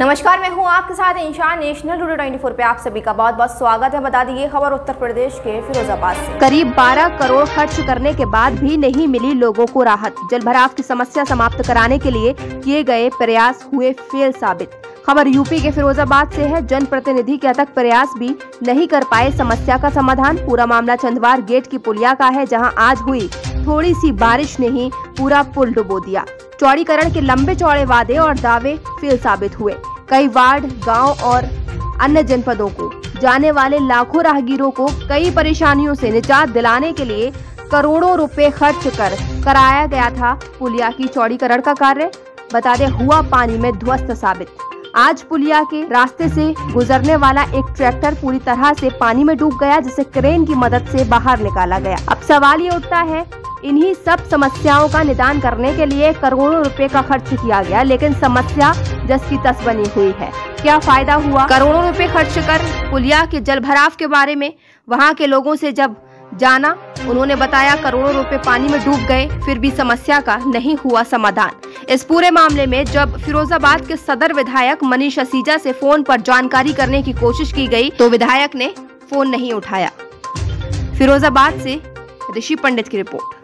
नमस्कार, मैं हूँ आपके साथ इंशान नेशनल टूडे 24 पे आप सभी का बहुत बहुत स्वागत है। बता दिए खबर उत्तर प्रदेश के फिरोजाबाद से। करीब 12 करोड़ खर्च करने के बाद भी नहीं मिली लोगों को राहत। जल भराव की समस्या समाप्त कराने के लिए किए गए प्रयास हुए फेल साबित। खबर यूपी के फिरोजाबाद से है, जनप्रतिनिधि के अथक प्रयास भी नहीं कर पाए। समस्या का समाधान पूरा मामला चंदवार गेट की पुलिया का है, जहाँ आज हुई थोड़ी सी बारिश ने ही पूरा पुल डुबो दिया। चौड़ीकरण के लंबे चौड़े वादे और दावे फेल साबित हुए। कई वार्ड, गाँव और अन्य जनपदों को जाने वाले लाखों राहगीरों को कई परेशानियों से निजात दिलाने के लिए करोड़ों रुपए खर्च कर कराया गया था पुलिया की चौड़ीकरण का कार्य। बता दें, हुआ पानी में ध्वस्त साबित। आज पुलिया के रास्ते से गुजरने वाला एक ट्रैक्टर पूरी तरह से पानी में डूब गया, जिसे क्रेन की मदद से बाहर निकाला गया। अब सवाल ये उठता है इन्हीं सब समस्याओं का निदान करने के लिए करोड़ों रुपए का खर्च किया गया, लेकिन समस्या जस की तस बनी हुई है। क्या फ़ायदा हुआ? करोड़ों रुपए खर्च कर पुलिया के जल भराव के बारे में, वहाँ के लोगों से जब जाना, उन्होंने बताया करोड़ों रुपए पानी में डूब गए, फिर भी समस्या का नहीं हुआ समाधान। इस पूरे मामले में जब फिरोजाबाद के सदर विधायक मनीष असीजा से फ़ोन पर जानकारी करने की कोशिश की गई तो विधायक ने फ़ोन नहीं उठाया। फिरोजाबाद से ऋषि पंडित की रिपोर्ट।